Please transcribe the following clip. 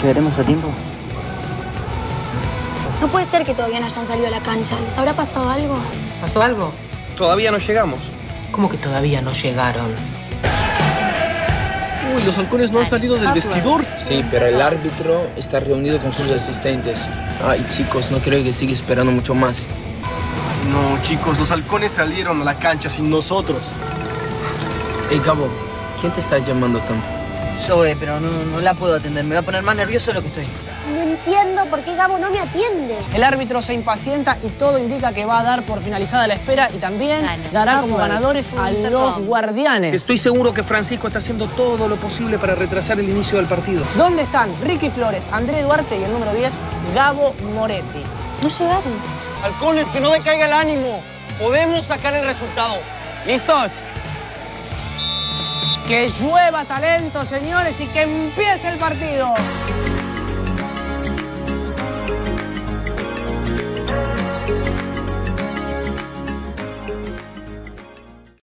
¿Llegaremos a tiempo? No puede ser que todavía no hayan salido a la cancha. ¿Les habrá pasado algo? ¿Pasó algo? Todavía no llegamos. ¿Cómo que todavía no llegaron? Uy, los halcones no han salido del vestidor. Sí, pero el árbitro está reunido con sus asistentes. Ay, chicos, no creo que siga esperando mucho más. No, chicos, los halcones salieron a la cancha sin nosotros. Hey, Gabo, ¿quién te está llamando tanto? Zoe, pero no, no la puedo atender. Me va a poner más nervioso de lo que estoy. No entiendo por qué Gabo no me atiende. El árbitro se impacienta y todo indica que va a dar por finalizada la espera y también dará como ganadores a los guardianes. Estoy seguro que Francisco está haciendo todo lo posible para retrasar el inicio del partido. ¿Dónde están Ricky Flores, André Duarte y el número 10, Gabo Moretti? No llegaron. Halcones, que no decaiga el ánimo. Podemos sacar el resultado. ¿Listos? Que llueva talento, señores, y que empiece el partido.